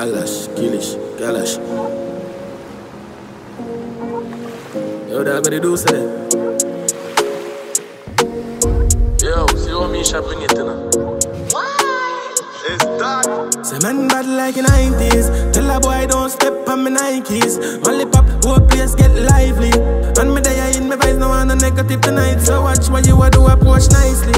Alash, Kilish, Galash. Yo, that what they do say? Yo, see what me shopping it, you know? It's dark. Say man bad like in 90s Tell a boy don't step on me Nikes Only pop, whole place get lively And me there in me vibes, no one no negative tonight So watch what you a do, approach nicely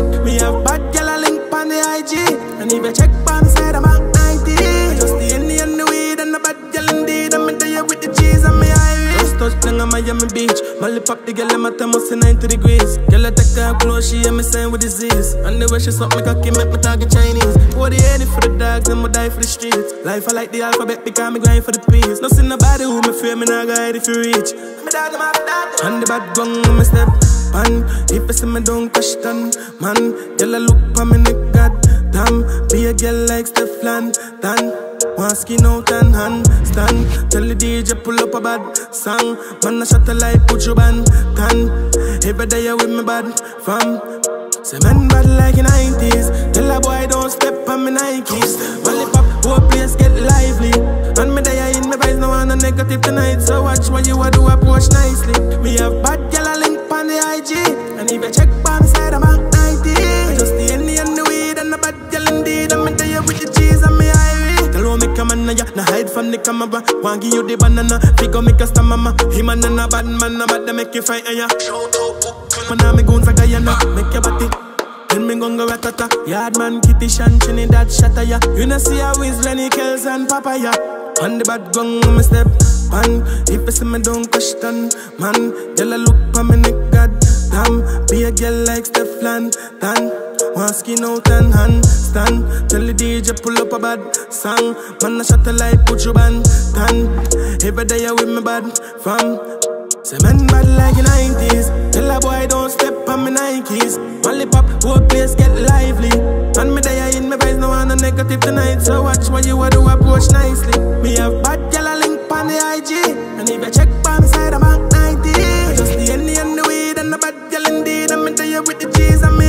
On Miami Beach. Molly pop the gal in my thermos in 90 degrees. Girl I take her close, she hear me saying with disease. And the way she suck me cocky make me talking Chinese. Pour the Henny for the dogs and me die for the streets. Life I like the alphabet because me grind for the peace. No see nobody who me fear me not guide if you reach. Me dog I'm dog And the bad gun me step on. If you see me don't question Man, girl I look for me neck god damn Be a girl like Stefan Dan. One skin out and hand stand Tell the DJ pull up a bad song. Man I shot a light put you band tan. Every day you with me bad fam. Say man bad like in 90s Tell a boy don't step on me Nikes. Lollipop, whole place get lively. And me there in me vibes, no one a negative tonight. So watch what you a do, approach nicely. Me have bad gal a link on the IG And if you check pan side, I'm me ya, no hide from the camera. Want give you the banana, figure make a star mama Him and a bad man, a bad make you fight ya Man, I'm me goons a Guyana, make your body. Then me gon' go ratata Yard man, kitty shan, that shatter ya You know see how is Lenny Kells and Papaya On the bad gun, me step on. If you see me don't question Man, I look for me neck, god damn Be a girl like Stefan Dan One skin out and hand stand. Tell the DJ pull up a bad song. Man, I shot a light, put you band tan. Every day you with me bad fam. Say man bad like in 90s Tell a boy don't step on me Nikes. Molly pop, whole place get lively. And me there in me vibes, no one no negative tonight. So watch what you a do, approach nicely. Me have bad gal a link on the IG And if you check pan side, I'm at 90 I just the and the weed and the bad gal indeed. And me there with the cheese and me